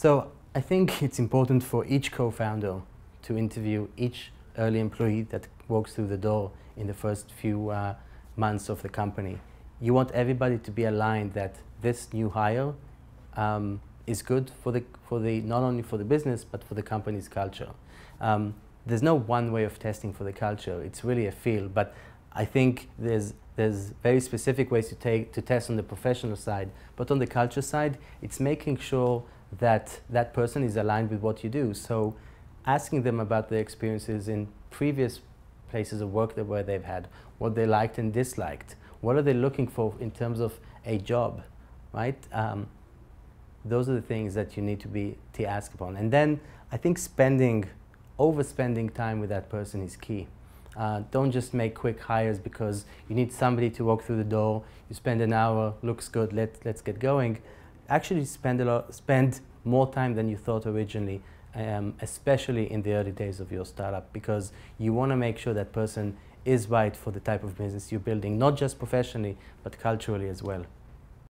So I think it's important for each co-founder to interview each early employee that walks through the door in the first few uh, months of the company. You want everybody to be aligned that this new hire um, is good for the, for the, not only for the business, but for the company's culture. Um, there's no one way of testing for the culture. It's really a feel, but I think there's, there's very specific ways to, take, to test on the professional side, but on the culture side, it's making sure that that person is aligned with what you do. So asking them about their experiences in previous places of work that where they've had, what they liked and disliked, what are they looking for in terms of a job, right? Um, those are the things that you need to be to ask upon. And then I think spending, overspending time with that person is key. Uh, don't just make quick hires because you need somebody to walk through the door. You spend an hour, looks good, let, let's get going. Actually spend, a lot, spend more time than you thought originally, um, especially in the early days of your startup because you want to make sure that person is right for the type of business you're building, not just professionally, but culturally as well.